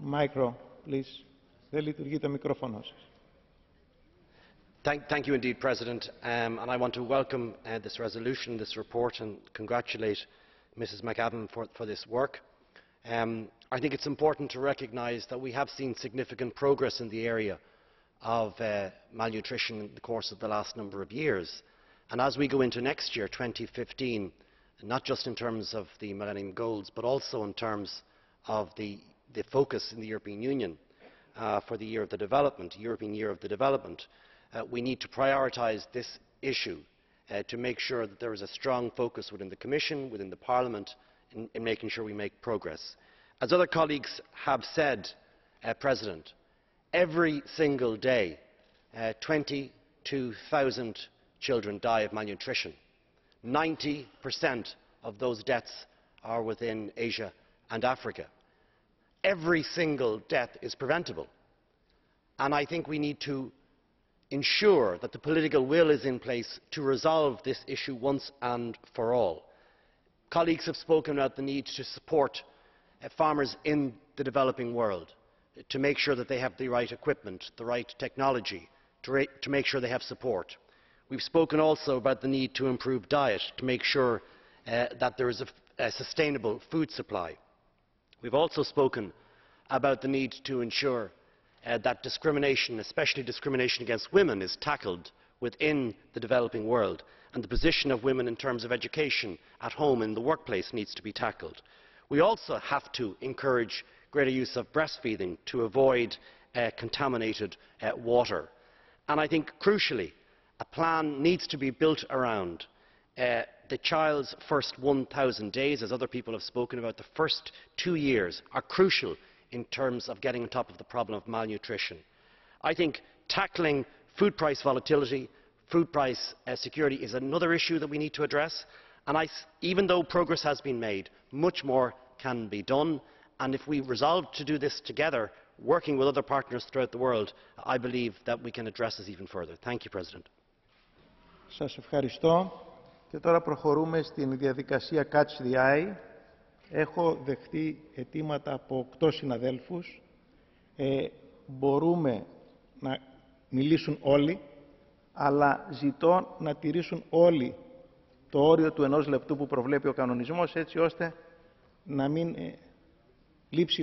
Micro, please. Δεν λειτουργεί το μικρόφωνο σας. Thank, thank, you indeed, President. Um, and I want to welcome uh, this resolution, this report, and congratulate Mrs McAvan for, for this work. Um, I think it's important to recognise that we have seen significant progress in the area of uh, malnutrition in the course of the last number of years. And as we go into next year, 2015, not just in terms of the Millennium Goals, but also in terms of the the focus in the European Union uh, for the Year of the Development, European Year of the Development, uh, we need to prioritise this issue uh, to make sure that there is a strong focus within the Commission, within the Parliament, in, in making sure we make progress. As other colleagues have said, uh, President, every single day, uh, 22,000 children die of malnutrition. 90% of those deaths are within Asia and Africa. Every single death is preventable. And I think we need to ensure that the political will is in place to resolve this issue once and for all. Colleagues have spoken about the need to support uh, farmers in the developing world to make sure that they have the right equipment, the right technology, to, to make sure they have support. We've spoken also about the need to improve diet to make sure uh, that there is a, a sustainable food supply. We've also spoken about the need to ensure uh, that discrimination, especially discrimination against women, is tackled within the developing world and the position of women in terms of education at home in the workplace needs to be tackled. We also have to encourage greater use of breastfeeding to avoid uh, contaminated uh, water. And I think, crucially, a plan needs to be built around uh, the child's first 1,000 days, as other people have spoken about. The first two years are crucial in terms of getting on top of the problem of malnutrition. I think tackling food price volatility, food price uh, security is another issue that we need to address. And I, even though progress has been made, much more can be done. And if we resolve to do this together, working with other partners throughout the world, I believe that we can address this even further. Thank you, President. Σας ευχαριστώ. Και τώρα προχωρούμε στην διαδικασία Catch the Eye. Έχω δεχτεί αιτήματα από οκτώ συναδέλφους. Ε, μπορούμε να μιλήσουν όλοι, αλλά ζητώ να τηρήσουν όλοι το όριο του ενός λεπτού που προβλέπει ο κανονισμός, έτσι ώστε να μην ε, λείψει